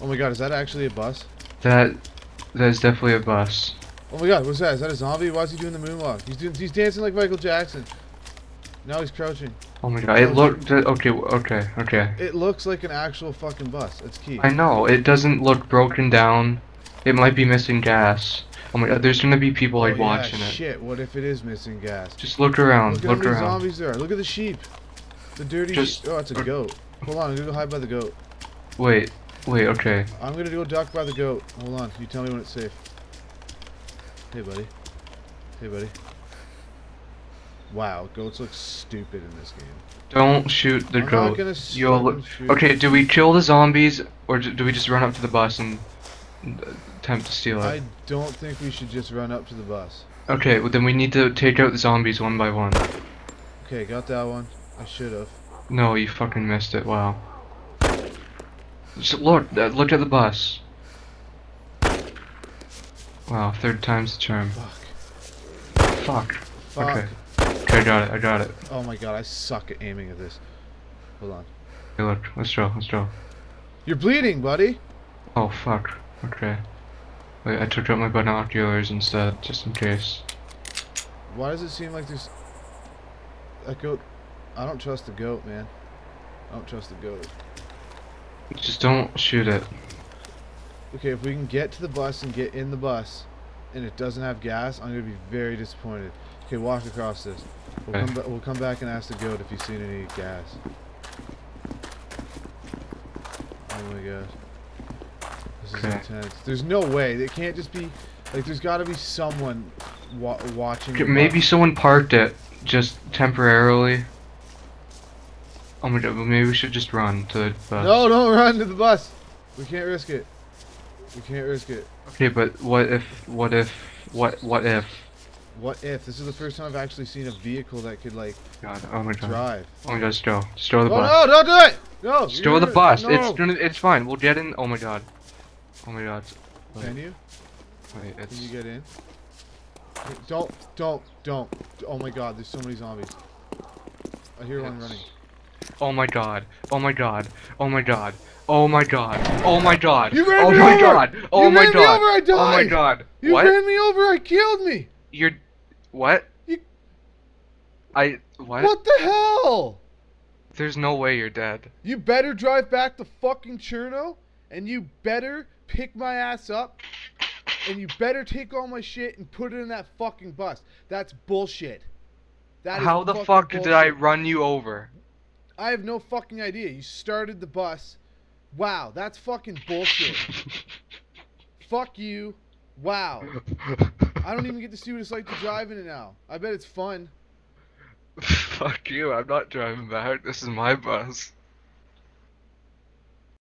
Oh my god, is that actually a bus? That that is definitely a bus. Oh my god, what's that? Is that a zombie? Why is he doing the moonwalk? He's doing, he's dancing like Michael Jackson. Now he's crouching. Oh my god, it looked okay, okay, okay. It looks like an actual fucking bus. That's key. I know it doesn't look broken down. It might be missing gas. Oh my god, there's gonna be people like oh, yeah, watching it. Shit, what if it is missing gas? Just look around, Look look around. zombies there. Look at the sheep. The dirty. Just- oh, it's a goat. Hold on, I'm gonna go hide by the goat. Wait, wait, okay. I'm gonna go duck by the goat. Hold on, you tell me when it's safe. Hey, buddy. Hey, buddy. Wow, goats look stupid in this game. Don't shoot the I'm goat. You'll look. Okay, do we kill the zombies or do do we just run up to the bus and uh, attempt to steal it? I don't think we should just run up to the bus. Okay, well then we need to take out the zombies one by one. Okay, got that one. I should have. No, you fucking missed it. Wow. Just look, uh, look at the bus. Wow, third time's the charm. Fuck. Fuck. Fuck. Okay. Okay, I got it. I got it. Oh my god, I suck at aiming at this. Hold on. Hey, look. Let's draw. Let's draw. You're bleeding, buddy. Oh fuck. Okay. Wait, I took out my binoculars instead, just in case. Why does it seem like there's a goat? I don't trust the goat, man. I don't trust the goat. Just don't shoot it. Okay, if we can get to the bus and get in the bus, and it doesn't have gas, I'm gonna be very disappointed. Okay, walk across this. We'll Okay. come, ba- we'll come back and ask the goat if he's seen any gas. Oh my god. This is Okay. intense. There's no way. It can't just be like. There's got to be someone wa- watching. Maybe someone parked it just temporarily. Oh my god, well, maybe we should just run to the bus. No, don't run to the bus. We can't risk it. We can't risk it. Okay, but what if, what if, what, what if? What if this is the first time I've actually seen a vehicle that could like God, oh my god. drive? Oh my god, just go. Just go the oh bus. no! Don't do it! No! Just go the bus. No. It's gonna, it's fine. We'll get in. Oh my god. Oh my god. Wait, Can you? wait, Can you get in? Don't! Don't! Don't! Oh my God! There's so many zombies. I hear one running. Oh my god. Oh my god. Oh my god. Oh my god. Oh my god. You ran oh me my over! god. Oh You my ran me god. over, I Oh my god. You what? ran me over! I killed me! You're what? You- I what? What the hell? There's no way you're dead. You better drive back to fucking Cherno, and you better pick my ass up, and you better take all my shit and put it in that fucking bus. That's bullshit. That How the fuck did I run you over? I have no fucking idea. You started the bus. Wow, that's fucking bullshit. Fuck you. Wow. I don't even get to see what it's like to drive in it now. I bet it's fun. Fuck you, I'm not driving back. This is my bus.